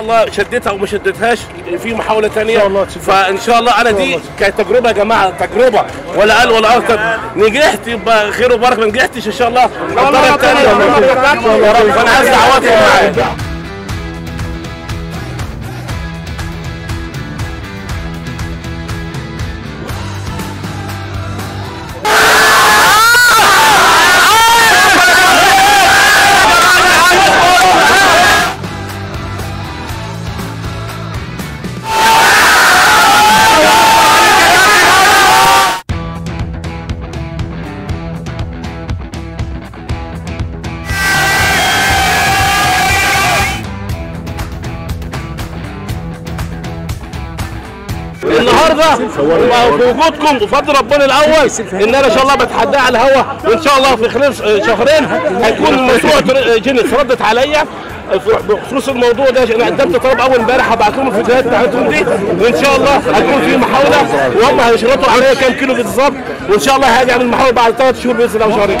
الله شديتها أو ما شديتهاش في محاولة ثانية شاء الله تشوف. فإن شاء الله أنا دي كانت تجربة يا جماعة تجربة. ولا قال ولا أكتر. نجحت يبقى خير وبركة ما نجحتش إن شاء الله. المره الثانية يا رب. فانا عايز دعواتكم معايا النهارده بوجودكم بفضل ربنا الأول. إن أنا إن شاء الله بتحداه على الهوا. وإن شاء الله في خلال شهرين هيكون مشروع جنس ردت عليا. بخصوص الموضوع ده أنا قدمت طلب أول امبارح هبعت لهم الفيديوهات بتاعتهم دي. وإن شاء الله هتكون في محاولة. وهم هيشرطوا عليا كام كيلو بالظبط. وإن شاء الله هاجي أعمل محاولة بعد ثلاث شهور بإذن الله وشهرين